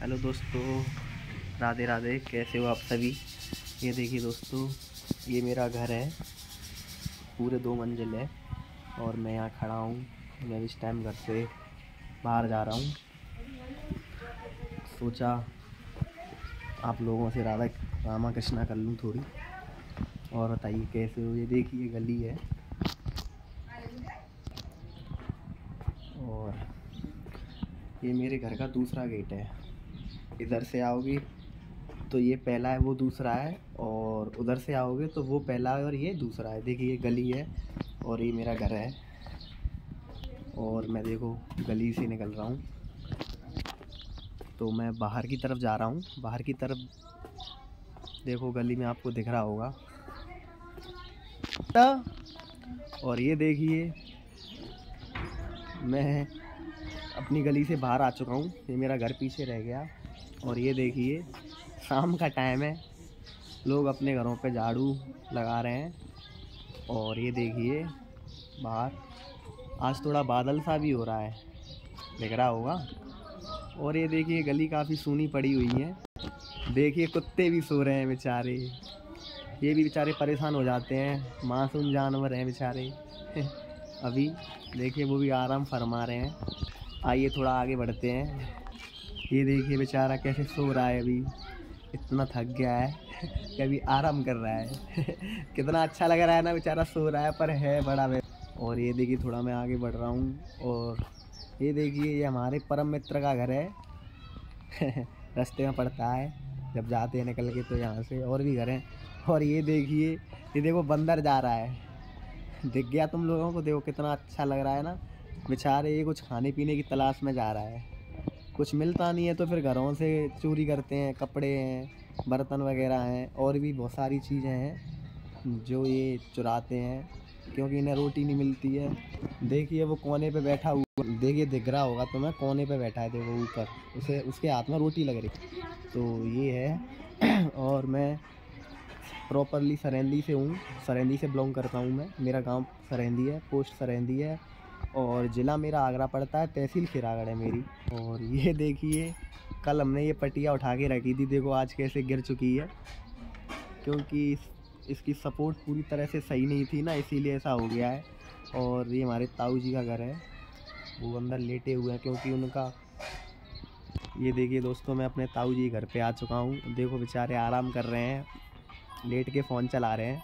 Hello दोस्तों, राधे राधे, कैसे हो आप सभी? ये देखिए दोस्तों, ये मेरा घर है। पूरे दो मंजिल है और मैं यहाँ खड़ा हूँ। मैं इस टाइम घर से बाहर जा रहा हूँ। सोचा आप लोगों से राधा रामा कृष्णा कर लूँ थोड़ी। और बताइए कैसे हो? ये देखिए गली है। और ये मेरे घर का दूसरा गेट है। इधर से आओगे तो ये पहला है, वो दूसरा है, और उधर से आओगे तो वो पहला है और ये दूसरा है। देखिए, ये गली है और ये मेरा घर है। और मैं देखो, गली से निकल रहा हूँ। तो मैं बाहर की तरफ़ जा रहा हूँ। बाहर की तरफ़ देखो, गली में आपको दिख रहा होगा। और ये देखिए, मैं अपनी गली से बाहर आ चुका हूँ। ये मेरा घर पीछे रह गया। और ये देखिए, शाम का टाइम है। लोग अपने घरों पे झाड़ू लगा रहे हैं। और ये देखिए, बाहर आज थोड़ा बादल सा भी हो रहा है। दिख रहा होगा। और ये देखिए, गली काफ़ी सूनी पड़ी हुई है। देखिए, कुत्ते भी सो रहे हैं बेचारे। ये भी बेचारे परेशान हो जाते हैं। मासूम जानवर हैं बेचारे। अभी देखिए, वो भी आराम फरमा रहे हैं। आइए, थोड़ा आगे बढ़ते हैं। ये देखिए बेचारा कैसे सो रहा है अभी। इतना थक गया है। कि अभी आराम कर रहा है। कितना अच्छा लग रहा है ना बेचारा सो रहा है, पर है बड़ा वे और ये देखिए थोड़ा मैं आगे बढ़ रहा हूँ, और ये देखिए ये हमारे परम मित्र का घर है। रास्ते में पड़ता है। जब जाते हैं निकल के तो यहाँ से और भी घर हैं। और ये देखिए, ये देखो बंदर जा रहा है। दिख गया तुम लोगों को? देखो कितना अच्छा लग रहा है ना। बेचारे ये कुछ खाने पीने की तलाश में जा रहा है। कुछ मिलता नहीं है तो फिर घरों से चोरी करते हैं, कपड़े हैं, बर्तन वगैरह हैं, और भी बहुत सारी चीज़ें हैं जो ये चुराते हैं, क्योंकि इन्हें रोटी नहीं मिलती है। देखिए वो कोने पे बैठा हुआ, देखिए दिख रहा होगा तो मैं कोने पे बैठा है, देखो ऊपर। उसे, उसके हाथ में रोटी लग रही। तो ये है, और मैं प्रॉपरली सरेंदी से हूँ। सरेंदी से बिलोंग करता हूँ मैं। मेरा गाँव सरेंदी है पोस्ट सरेंदी है। और ज़िला मेरा आगरा पड़ता है, तहसील खिरागढ़ है मेरी। और ये देखिए, कल हमने ये पटिया उठा के रखी थी। देखो आज कैसे गिर चुकी है, क्योंकि इसकी सपोर्ट पूरी तरह से सही नहीं थी ना, इसीलिए ऐसा हो गया है। और ये हमारे ताऊ जी का घर है, वो अंदर लेटे हुए हैं, क्योंकि उनका, ये देखिए दोस्तों, मैं अपने ताऊ जी घर पे आ चुका हूँ। देखो बेचारे आराम कर रहे हैं, लेट के फ़ोन चला रहे हैं।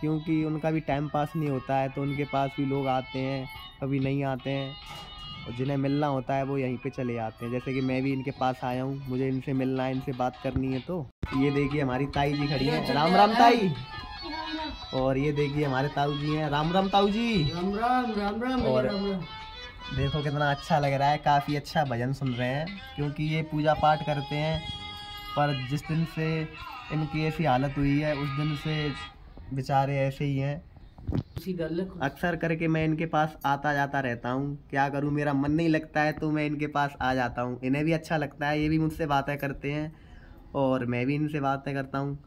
क्योंकि उनका भी टाइम पास नहीं होता है तो उनके पास भी लोग आते हैं कभी नहीं आते हैं। और जिन्हें मिलना होता है वो यहीं पे चले जाते हैं। जैसे कि मैं भी इनके पास आया हूँ मुझे इनसे मिलना है इनसे बात करनी है तो। ये देखिए हमारी ताई जी खड़ी है। राम राम ताई। और ये देखिए हमारे ताऊ जी हैं। राम राम ताऊ जी। राम राम राम राम और देखो कितना अच्छा लग रहा है काफ़ी अच्छा भजन सुन रहे हैं क्योंकि ये पूजा पाठ करते हैं। पर जिस दिन से इनकी ऐसी हालत हुई है उस दिन से बेचारे ऐसे ही हैं। अक्सर करके मैं इनके पास आता जाता रहता हूँ। क्या करूँ मेरा मन नहीं लगता है तो मैं इनके पास आ जाता हूँ। इन्हें भी अच्छा लगता है ये भी मुझसे बातें करते हैं और मैं भी इनसे बातें करता हूँ।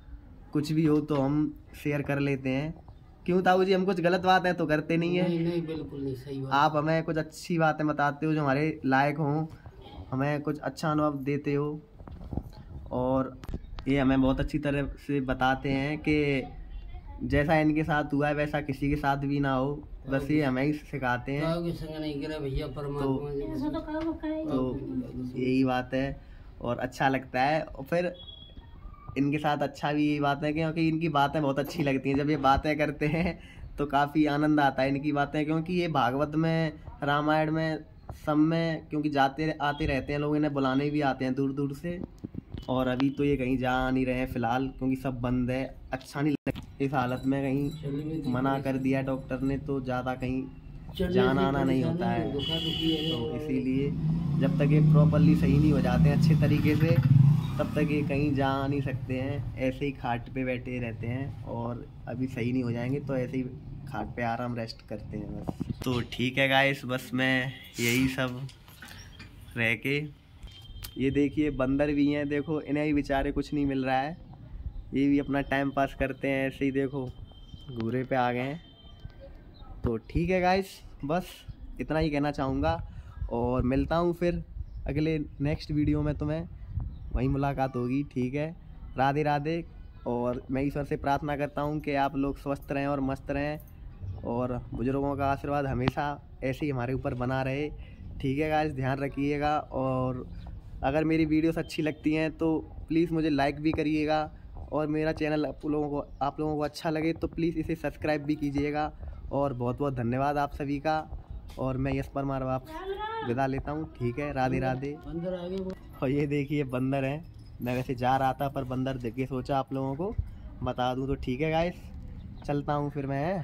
कुछ भी हो तो हम शेयर कर लेते हैं। क्यों ताऊ जी हम कुछ गलत बातें तो करते नहीं है। नहीं नहीं बिल्कुल नहीं सही बात। आप हमें कुछ अच्छी बातें बताते हो जो हमारे लायक हों। हमें कुछ अच्छा अनुभव देते हो। और ये हमें बहुत अच्छी तरह से बताते हैं कि जैसा इनके साथ हुआ है वैसा किसी के साथ भी ना हो। बस ये हमें ही सिखाते हैं। काहो के संग नहीं गिरा भैया परमात्मा तो यही बात है और अच्छा लगता है। और फिर इनके साथ अच्छा भी यही बात है क्योंकि इनकी बातें बहुत अच्छी लगती हैं। जब ये बातें करते हैं तो काफ़ी आनंद आता है इनकी बातें क्योंकि ये भागवत में रामायण में सब में क्योंकि जाते आते रहते हैं लोग इन्हें बुलाने भी आते हैं दूर दूर से। और अभी तो ये कहीं जा नहीं रहे हैं फ़िलहाल क्योंकि सब बंद है। अच्छा नहीं लग इस हालत में कहीं मना कर दिया डॉक्टर ने तो ज़्यादा कहीं जाना आना नहीं होता है। है तो इसीलिए जब तक ये प्रॉपरली सही नहीं हो जाते हैं अच्छे तरीके से तब तक ये कहीं जा नहीं सकते हैं। ऐसे ही खाट पे बैठे रहते हैं और अभी सही नहीं हो जाएँगे तो ऐसे ही खाट पे आराम रेस्ट करते हैं बस। तो ठीक है गाइस बस मैं यही सब रह के ये देखिए, बंदर भी हैं, देखो, इन्हें भी बेचारे कुछ नहीं मिल रहा है। ये भी अपना टाइम पास करते हैं, ऐसे ही देखो, घूरे पे आ गए हैं। तो ठीक है गाइस बस इतना ही कहना चाहूँगा, और मिलता हूँ फिर अगले नेक्स्ट वीडियो में तुम्हें। वहीं मुलाकात होगी, ठीक है? राधे राधे, और मैं ईश्वर से प्रार्थना करता हूँ कि आप लोग स्वस्थ रहें और मस्त रहें, और बुज़ुर्गों का आशीर्वाद हमेशा ऐसे ही हमारे ऊपर बना रहे। ठीक है गाइस ध्यान रखिएगा, और अगर मेरी वीडियोस अच्छी लगती हैं तो प्लीज़ मुझे लाइक भी करिएगा और मेरा चैनल आप लोगों को आप लोगों को अच्छा लगे तो प्लीज़ इसे सब्सक्राइब भी कीजिएगा। और बहुत बहुत धन्यवाद आप सभी का। और मैं यश परमार आप विदा लेता हूँ। ठीक है राधे राधे। अंदर आगे और ये देखिए बंदर हैं। मैं वैसे जा रहा था पर बंदर देख के सोचा आप लोगों को। बता दूँ तो ठीक है गाइस चलता हूँ फिर मैं।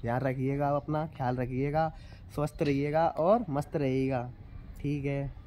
ध्यान रखिएगा आप अपना ख्याल रखिएगा। स्वस्थ रहिएगा और मस्त रहिएगा। ठीक है।